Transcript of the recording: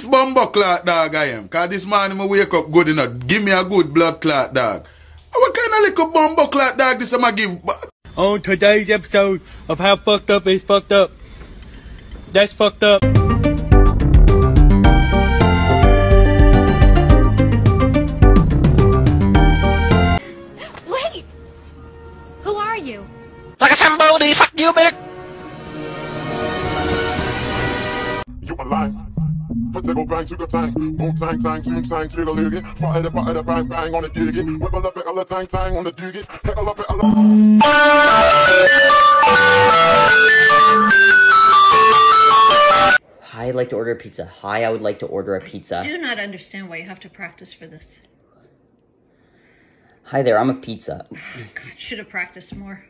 bumbo clot dog I am. Cause this morning I wake up good enough. Give me a good blood clot dog. What kind of little bumbo clot dog this I'ma give? On today's episode of How Fucked Up is Fucked Up. That's fucked up. Wait! Who are you? Like a somebody, fuck you, bitch. Foot go bang to the time. Boom tang tang, tune tang, trigger loogie. Fire the fire the bang bang on the diggy. Whipple up a tang tang on the diggy. Heckle up a Hi, I'd like to order a pizza. Hi, I would like to order a pizza. I do not understand why you have to practice for this. Hi there, I'm a pizza. Oh, God, should have practiced more.